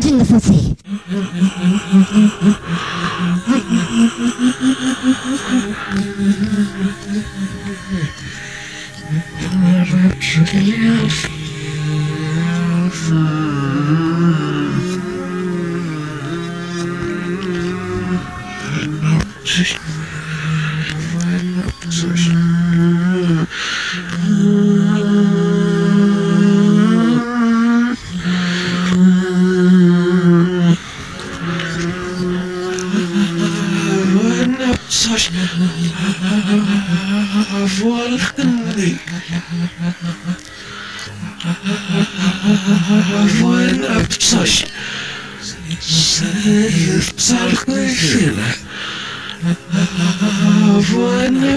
人の創生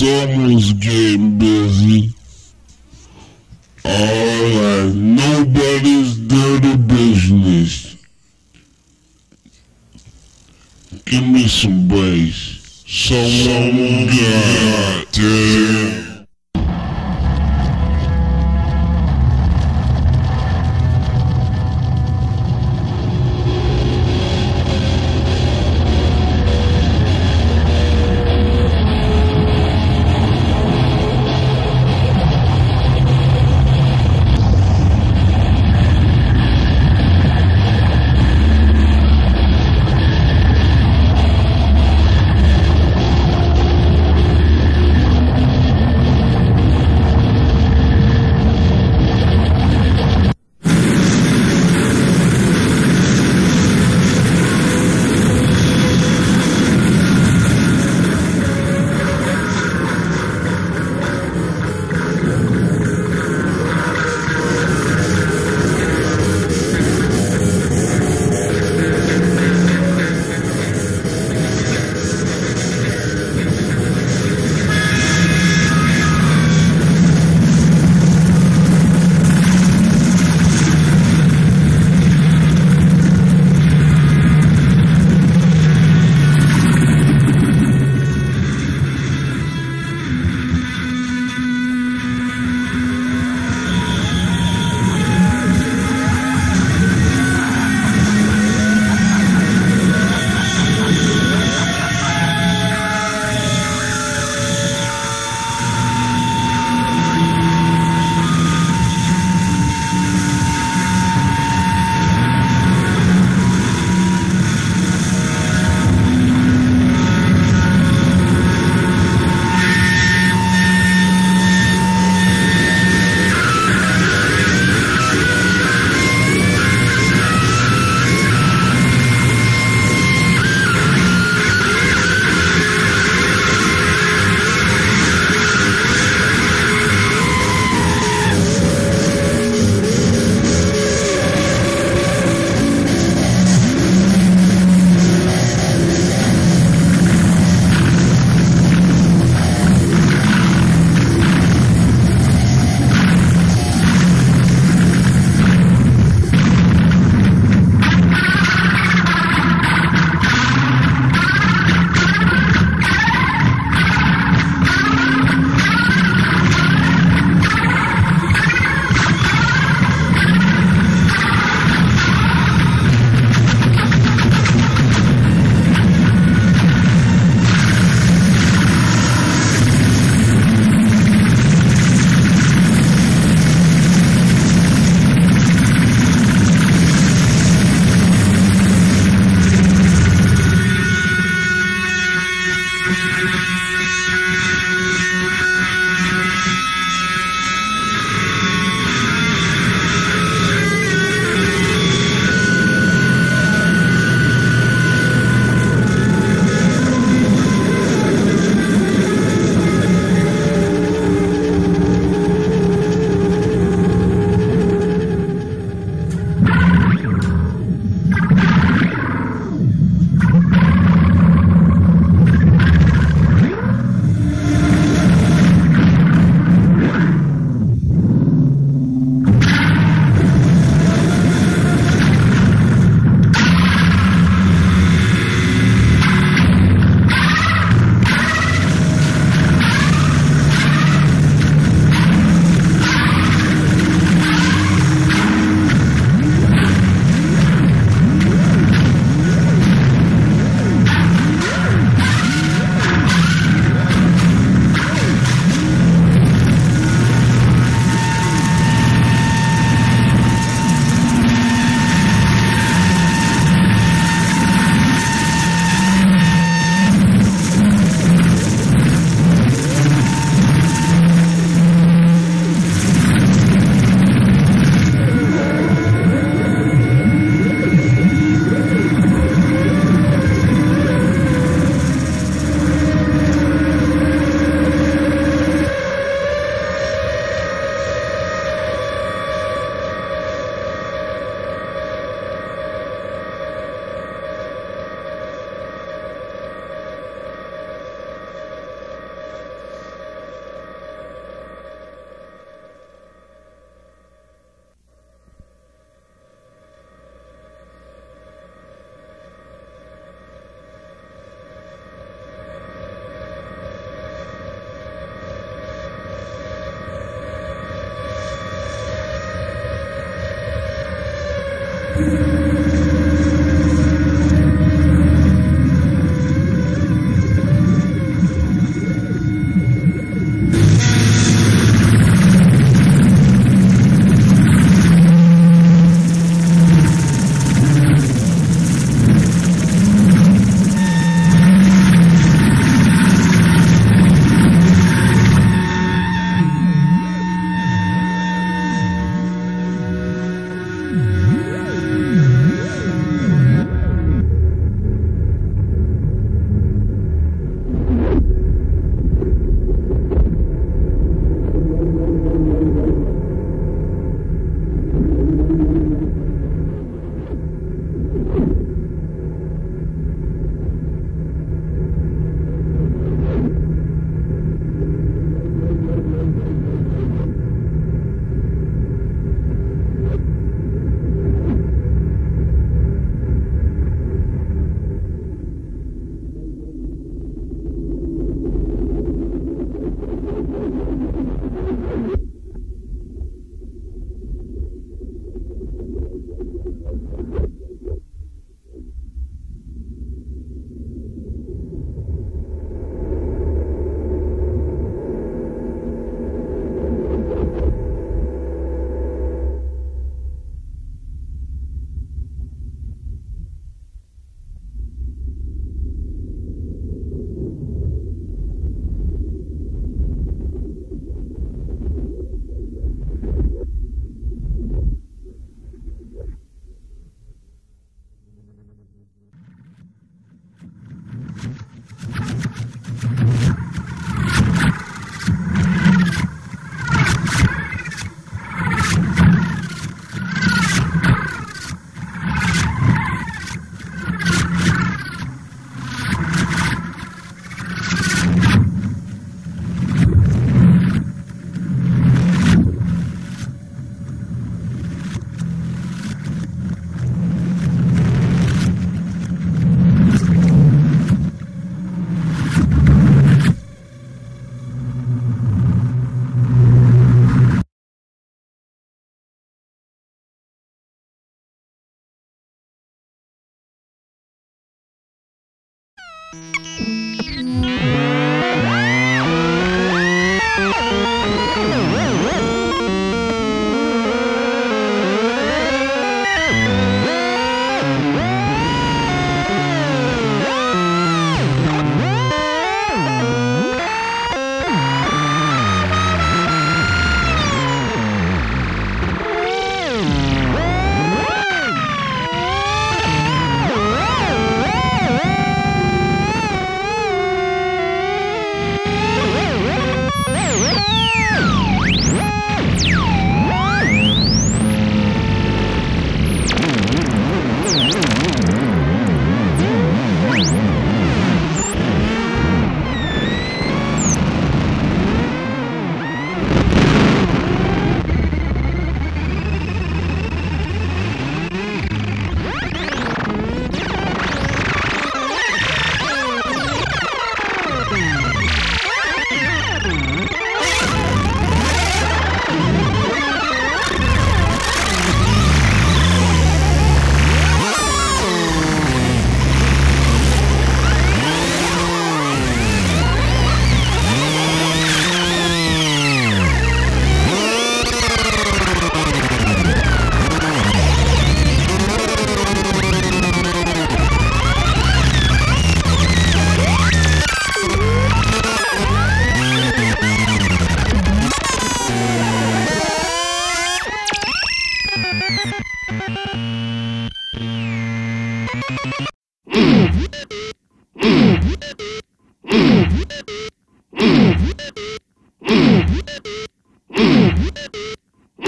Someone's getting busy. Alright, nobody's dirty business. Give me some bass. Someone got damn.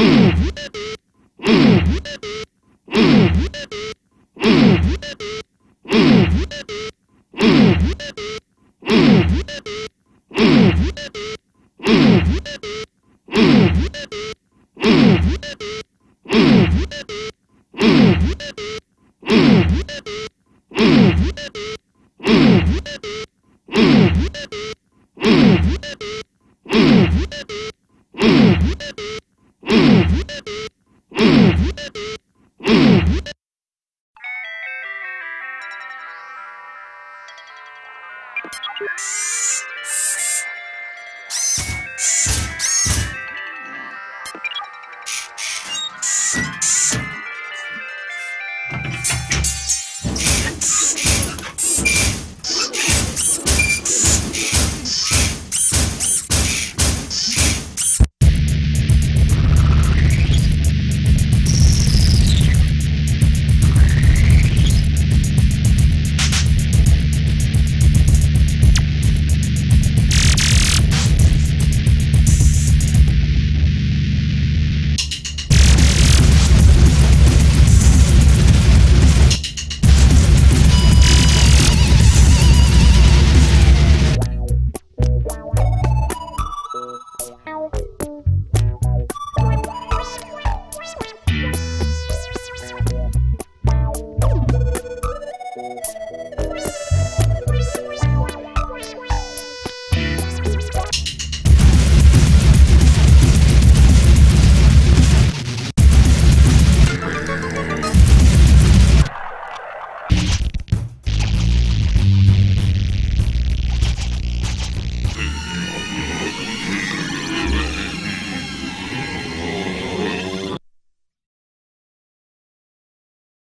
Mm-hmm.